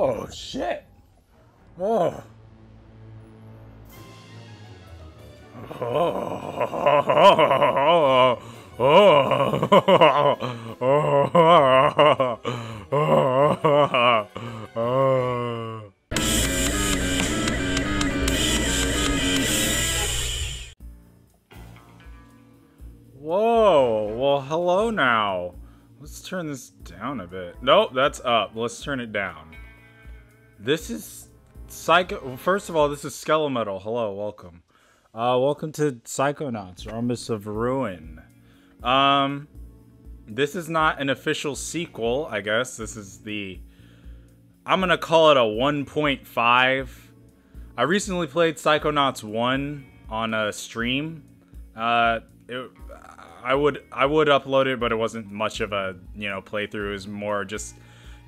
Oh shit. Oh. Oh. Oh. Whoa, well, hello now. Let's turn this down a bit. Nope, that's up. Let's turn it down. This is Psycho. First of all, this is Skelemetal. Hello, welcome. Uh, welcome to Psychonauts, Rhombus of Ruin. Um, this is not an official sequel, I guess. This is the. I'm gonna call it a 1.5. I recently played Psychonauts 1 on a stream. Uh, it, I would I would upload it, but it wasn't much of a you know playthrough. It was more just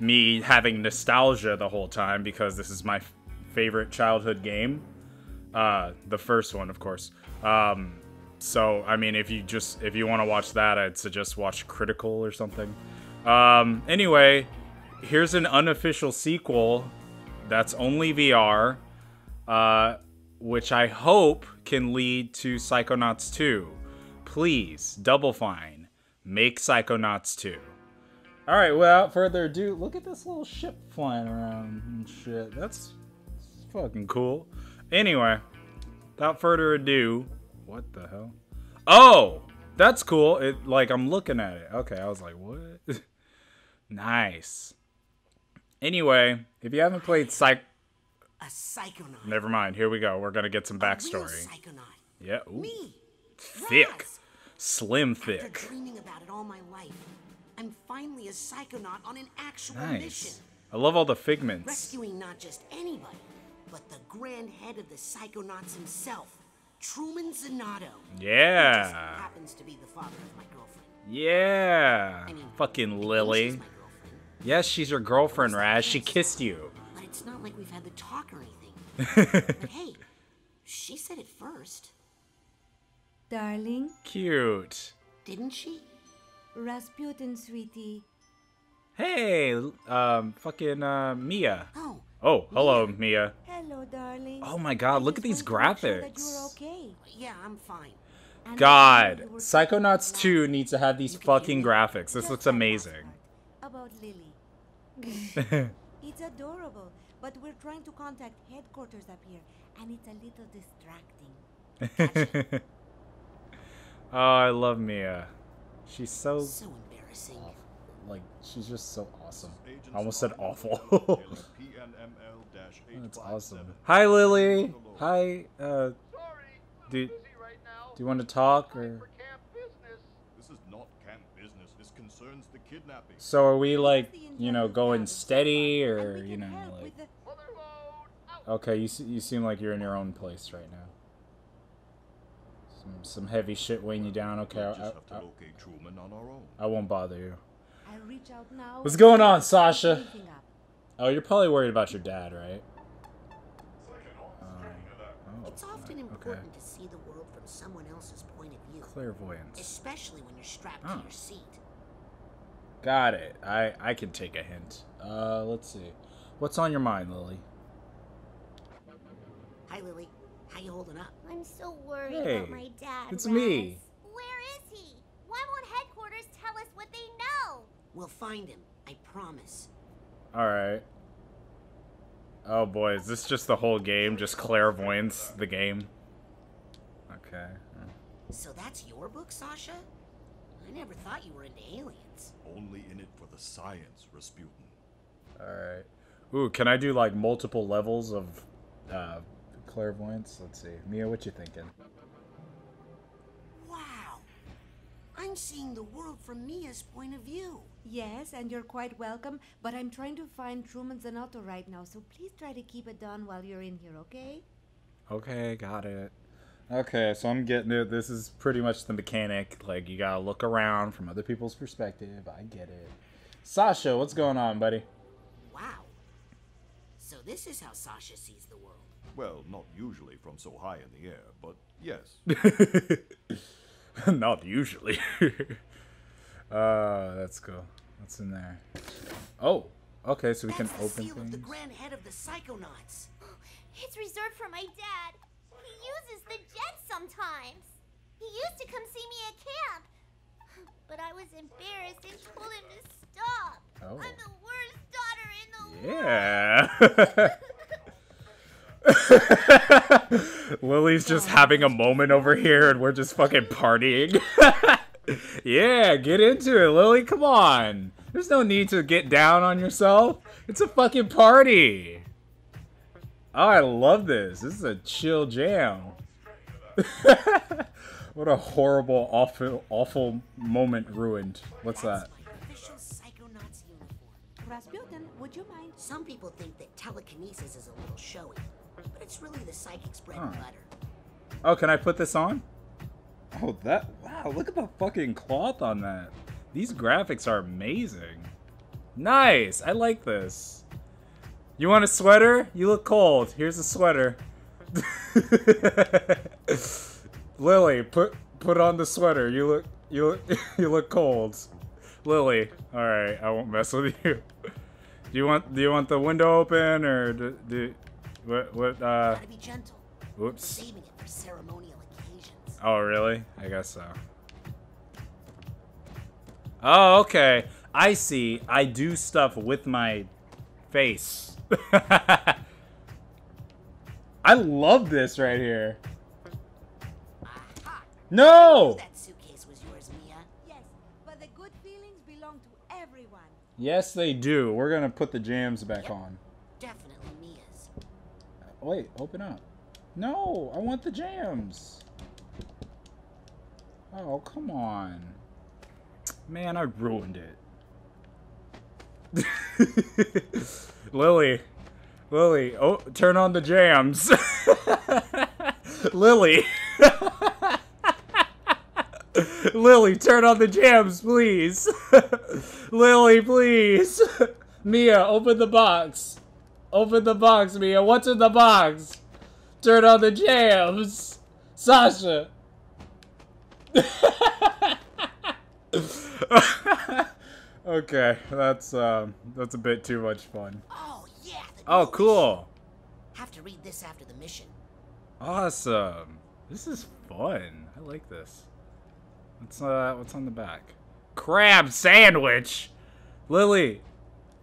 me having nostalgia the whole time because this is my f- favorite childhood game. Uh, the first one, of course. Um, so I mean, if you just if you want to watch that, I'd suggest watch Critical or something. Um, anyway, here's an unofficial sequel that's only VR, uh, which I hope can lead to Psychonauts 2 please, Double Fine, make Psychonauts 2. Alright, without further ado, look at this little ship flying around and shit. That's, that's fucking cool. Anyway, without further ado, what the hell? Oh! That's cool. It like I'm looking at it. Okay, I was like, what? nice. Anyway, if you haven't played Psych A psychonaut. Never mind. Here we go. We're gonna get some backstory. psychonaut. Yeah. Ooh. Me. Thick. Slim After thick. dreaming about it all my life, I'm finally a psychonaut on an actual mission. Nice. I love all the figments. Rescuing not just anybody, but the grand head of the psychonauts himself, Truman Zanotto. Who just Yeah. happens to be the father of my girlfriend. Yeah. I mean, Fucking Lily. she's Yes, she's your girlfriend, Raz. She kissed you. but it's not like we've had the talk or anything. but hey, she said it first, Darling, Cute. didn't she? Rasputin, sweetie. Hey, um, fucking uh, Mia. Oh, Oh, hello, Mia. Hello, darling. Oh my God, look at these graphics. okay. yeah, I'm fine. And God, that you were Psychonauts 2 needs to have these fucking graphics. This looks amazing. About Lily. It's adorable, but we're trying to contact headquarters up here, and it's a little distracting. oh, I love Mia. She's so, So embarrassing. like, she's just so awesome. I almost said awful. Taylor, PNML-857. That's awesome. Hi, Lily. Hi, uh, do, do you want to talk or? This is not camp business. This concerns the kidnapping. So are we like, you know, going plan is so steady or you know, like? Okay, you you seem like you're in your own place right now. Some some heavy shit weighing you down. Okay, We I, just I, have to I, locate Truman on our own. I won't bother you. I'll reach out now. What's going on, Sasha? Oh, you're probably worried about your dad, right? Oh, It's often okay. important to see the world from someone else's point of view, Clairvoyance. especially when you're strapped Oh. to your seat. Got it. I I can take a hint. Uh, let's see. What's on your mind, Lily? Hi, Lily. How you holding up? I'm so worried Hey, about my dad. it's Raz. me. Where is he? Why won't headquarters tell us what they know? We'll find him. I promise. All right. Oh boy, is this just the whole game? Just clairvoyance, the game? Okay. So that's your book, Sasha? I never thought you were into aliens. Only in it for the science, Rasputin. All right. Ooh, can I do like multiple levels of uh, clairvoyance? Let's see. Mia, what you thinking? Wow. I'm seeing the world from Mia's point of view. Yes, and you're quite welcome, but I'm trying to find Truman Zanotto right now, so please try to keep it down while you're in here, okay? Okay, got it. Okay, so I'm getting it. This is pretty much the mechanic. Like, you gotta look around from other people's perspective. I get it. Sasha, what's going on, buddy? Wow. So this is how Sasha sees the world. Well, not usually from so high in the air, but yes. Not usually. uh, that's cool. What's in there? Oh, Okay, so we can That's the open seal of the grand head of the Psychonauts. It's reserved for my dad. He uses the jet sometimes. He used to come see me at camp. But I was embarrassed and told him to stop. Oh. I'm the worst daughter in the world. Yeah. Lily's just oh. having a moment over here and we're just fucking partying. yeah, get into it, Lily. Come on. There's no need to get down on yourself. It's a fucking party. Oh, I love this. This is a chill jam. what a horrible, awful, awful moment ruined. What's that? my official Psychonauts uniform. Rasputin, would you mind? Some people think that telekinesis is a little showy, but it's really the psychic's bread and butter. Oh, can I put this on? Oh, that. Wow, look at the fucking cloth on that. These graphics are amazing. Nice. I like this. You want a sweater? You look cold. Here's a sweater. Lily, put put on the sweater. You look you look you look cold. Lily, all right, I won't mess with you. Do you want do you want the window open or do, do what what uh Gotta be gentle. whoops. Saving it for ceremonial occasions. Oh, really? I guess so. Oh, okay. I see. I do stuff with my face. I love this right here. Aha! No! That suitcase was yours, Mia. Yes, but the good feelings belong to everyone. Yes, they do. We're gonna put the jams back on. Definitely Mia's. Oh, wait, open up. No, I want the jams. Oh, come on. Man, I ruined it. Lily. Lily, oh, turn on the jams. Lily. Lily, turn on the jams, please. Lily, please. Mia, open the box. Open the box, Mia. What's in the box? Turn on the jams. Sasha. okay, that's um that's a bit too much fun. Oh, yeah. the Oh, cool. Have to read this after the mission. Awesome. This is fun. I like this. What's uh what's on the back? Crab sandwich. Lily.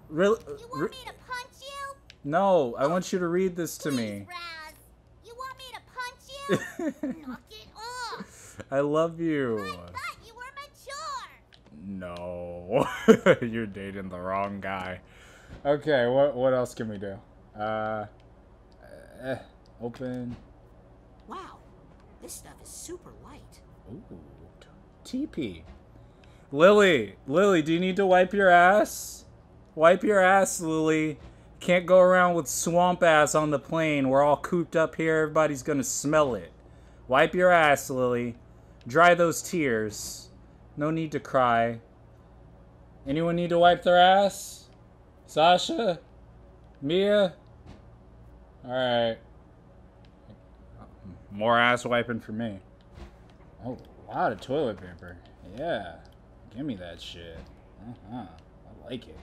Really? You want me to punch you? No, I want you to read this to Please, me. Raz. You want me to punch you? Knock it off. I love you. I thought you were mature. No. You're dating the wrong guy. Okay, what what else can we do? Uh eh, open. Wow. This stuff is super light. Ooh. TP. Lily, Lily, do you need to wipe your ass? Wipe your ass, Lily. Can't go around with swamp ass on the plane. We're all cooped up here. Everybody's gonna smell it. Wipe your ass, Lily. Dry those tears. No need to cry. Anyone need to wipe their ass? Sasha? Mia? Alright. More ass wiping for me. Oh, a lot of toilet paper. Yeah. Give me that shit. Uh-huh. I like it.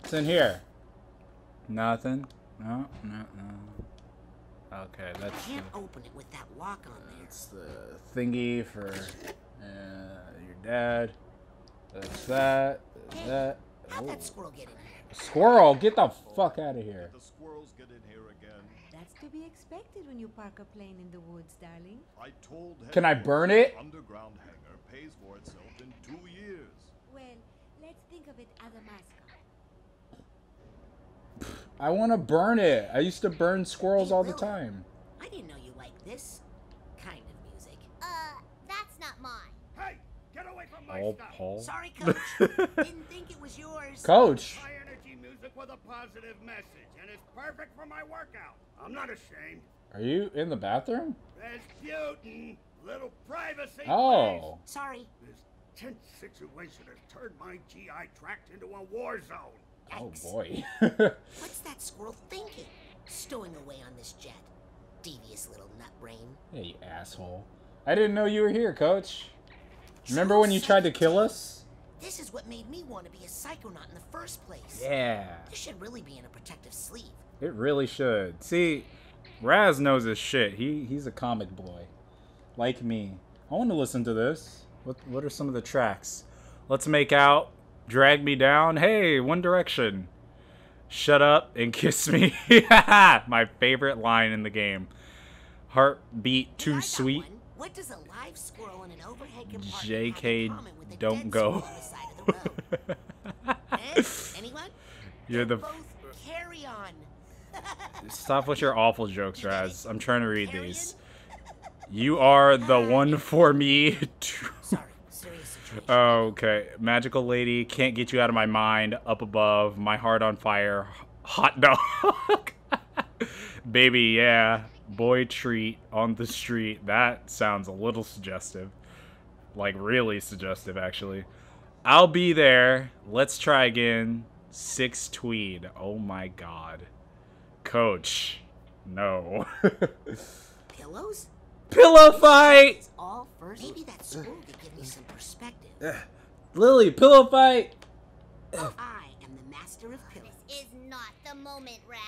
What's in here? Nothing? No, no, no. Okay, that's Can't the, open it with that lock on there. that's the thingy for uh, your dad. That's that. That's that. How'd Oh. that squirrel get in here? Squirrel, get the fuck out of here. The squirrels get in here again. That's to be expected when you park a plane in the woods, darling. I told Can I burn it? Underground hangar pays for itself in two years. Well, let's think of it as a mascot. I want to burn it. I used to burn squirrels all the time. I didn't know you liked this kind of music. Uh, that's not mine. Hey, get away from my Paul, stuff. Paul. Sorry, Coach. Didn't think it was yours. Coach. High energy music with a positive message, and it's perfect for my workout. I'm not ashamed. Are you in the bathroom? Rasputin, little privacy. Oh. Sorry. This tense situation has turned my GI tract into a war zone. Oh boy. What's that squirrel thinking? Stowing away on this jet. Devious little nut brain. hey, you asshole. I didn't know you were here, coach. Remember when you tried to kill us? This is what made me want to be a psychonaut in the first place. Yeah. This should really be in a protective sleeve. It really should. See, Raz knows his shit. He he's a comic boy, like me. I want to listen to this. What what are some of the tracks? Let's make out. Drag me down. Hey, One Direction. Shut up and kiss me. My favorite line in the game. Heartbeat too sweet. one. What does a live squirrel in an overhead JK, have in common with a don't go. squirrel on the side of the road? Eh? You're the. carry on. Stop with your awful jokes, Raz. I'm trying to read these. You are the one for me. Sorry. Okay, magical lady can't get you out of my mind. Up above, my heart on fire. Hot dog, baby, yeah. Boy treat on the street. That sounds a little suggestive, like really suggestive, actually. I'll be there. Let's try again. Six tweed. Oh my god, Coach. No. Pillows? Pillow fight. All first. Maybe that squirrel could give me some perspective. Lily, pillow fight. I am the master of pillows. This is not the moment, Raz.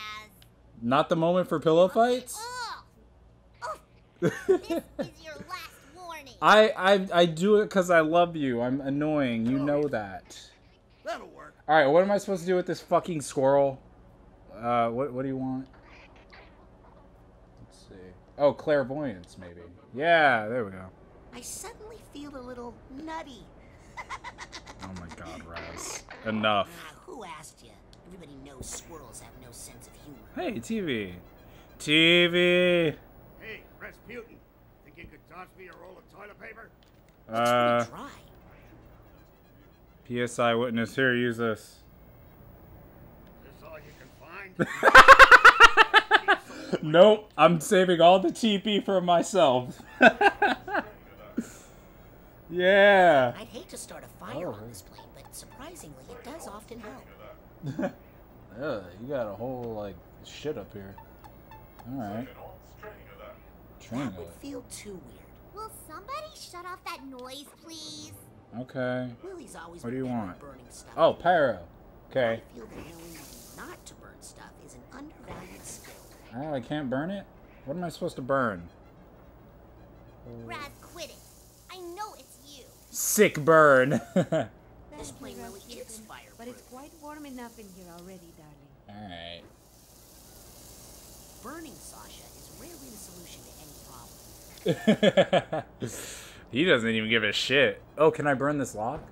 Not the moment for pillow fights. Oh! Oh! this is your last warning. I I I do it because I love you. I'm annoying. You know that. That'll work. All right, what am I supposed to do with this fucking squirrel? Uh, what what do you want? Let's see. Oh, clairvoyance, maybe. Yeah, there we go. I suddenly feel a little nutty. Oh my God, Raz. Enough. Ah, who asked you? Everybody knows squirrels have no sense of humor. Hey, TV. TV. Hey, Rasputin, think you could toss me a roll of toilet paper? It's Uh, pretty dry. PSI witness. Here, use this. Is this all you can find? Nope, I'm saving all the TP for myself. yeah. I'd hate to start a fire Oh. on this plane, but surprisingly, it does often help. Ugh, you got a whole like shit up here. All right. Training That would feel too weird. Will somebody shut off that noise, please? Okay. Willie's always What do you want? burning stuff. Oh, pyro. Okay. I feel that knowing when not to burn stuff is an undervalued skill. Oh, I can't burn it. What am I supposed to burn? Raz, quit it. I know it's you. Sick burn. This Thank you, plane really is Rasputin, fireproof. But it's quite warm enough in here already, darling. All right. Burning Sasha is rarely the solution to any problem. he doesn't even give a shit. Oh, can I burn this lock?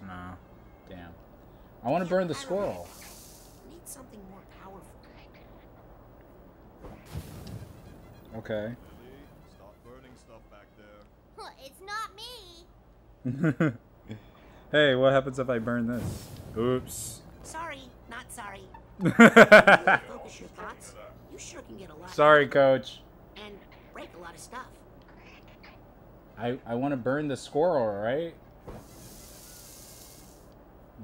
No. Damn. I want to burn the squirrel. Need something more Okay. Stop burning stuff back there. It's not me. hey, what happens if I burn this? Oops. Sorry, not sorry. Focus your thoughts. You sure can get a lot Sorry, coach. and break a lot of stuff. I, I want to burn the squirrel, right?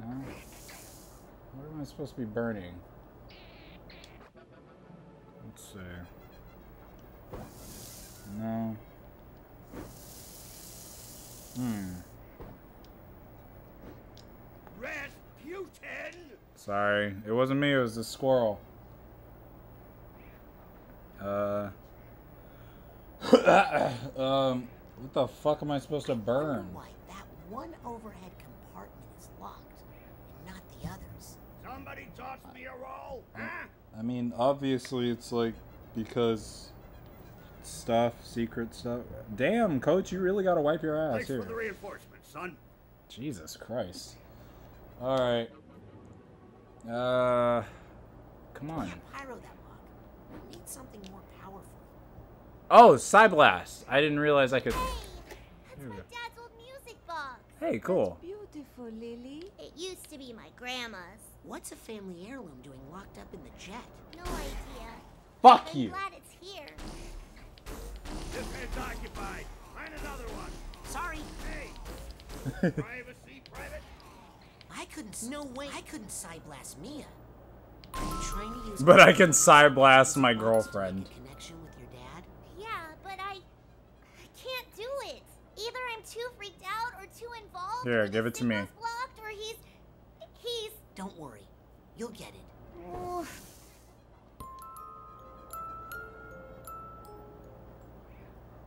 No? What am I supposed to be burning? Let's see. No. Hmm. Rasputin! Sorry. It wasn't me, it was the squirrel. Uh. um, what the fuck am I supposed to burn? why that one overhead compartment is locked and not the others. Somebody toss me a roll, huh? I mean, obviously, it's like because stuff, secret stuff. Damn, coach, you really gotta wipe your ass Thanks here. for the reinforcement, son. Jesus Christ. All right. Uh, come on. Can't pyro that lock. Need something more powerful. Oh, PSI Blast. I didn't realize I could. Hey, that's my dad's old music box. Hey, cool. Beautiful, Lily. It used to be my grandma's. What's a family heirloom doing locked up in the jet? No idea. Fuck I'm you. glad Privacy, private. I couldn't. No way. I couldn't blast Mia. Are you trying to use? But I can PSI Blast my box to make girlfriend. connection with your dad. Yeah, but I, I can't do it. Either I'm too freaked out or too involved. Here, give it to me. signals block, Don't worry. You'll get it.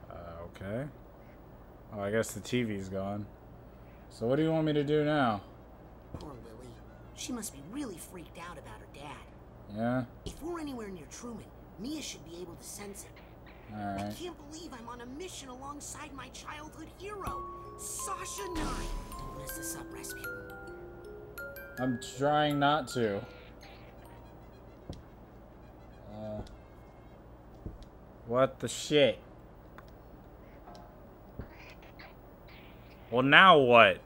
Uh, okay. Oh, I guess the TV's gone. So what do you want me to do now? Poor Lily. She must be really freaked out about her dad. Yeah? If we're anywhere near Truman, Mia should be able to sense it. I can't believe I'm on a mission alongside my childhood hero, Sasha Nein. Don't mess this up, Rasputin. I'm trying not to. Uh, what the shit? Well, now what?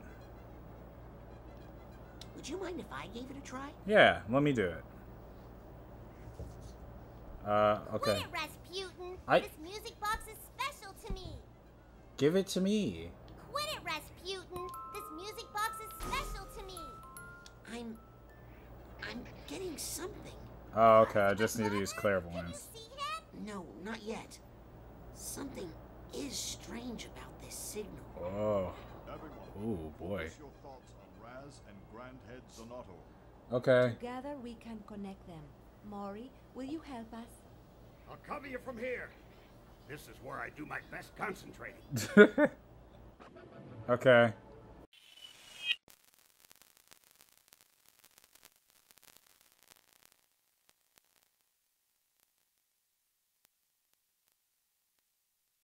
Would you mind if I gave it a try? Yeah, let me do it. Uh, okay. it, Rasputin. I- This music box is special to me. Give it to me. Quit it, Rasputin. This music box is special to me. I'm. I'm getting something. Oh, okay. I just need to Lover, use Can clairvoyance. you see him? No, not yet. Something is strange about this signal. Oh. Everyone, Ooh, boy. focus your thoughts on Raz and Grandhead Zanotto. Okay. Together we can connect them. Mori, will you help us? I'll cover you from here. This is where I do my best concentrating. okay.